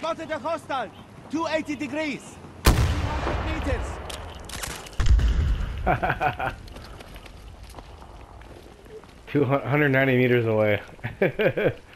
Spotted a hostile. 280 degrees. 200 meters. Two hundred ninety meters away.